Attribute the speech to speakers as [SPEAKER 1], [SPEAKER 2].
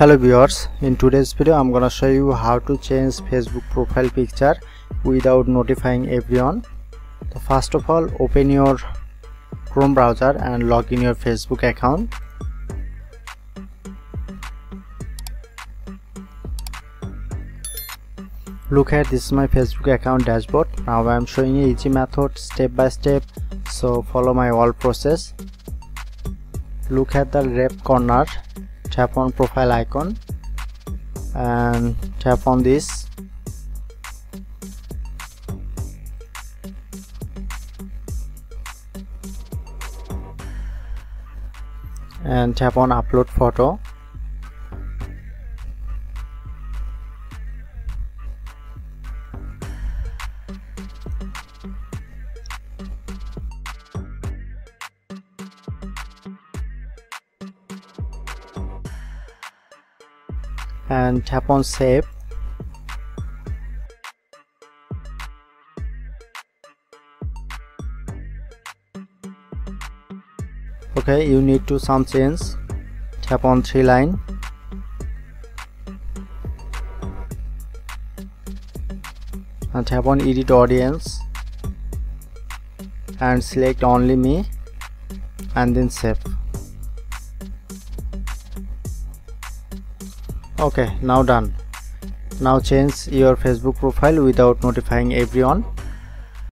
[SPEAKER 1] hello viewers in today's video i'm gonna show you how to change facebook profile picture without notifying everyone. So first of all open your chrome browser and log in your facebook account. Look at this is my facebook account dashboard. Now i'm showing you easy method step by step. So follow my all process. Look at the left corner tap on profile icon and tap on this. And tap on upload photo and tap on save. Okay you need to some change. Tap on three line. And tap on edit audience. And select only me. And then save okay now done. Now change your facebook profile without notifying everyone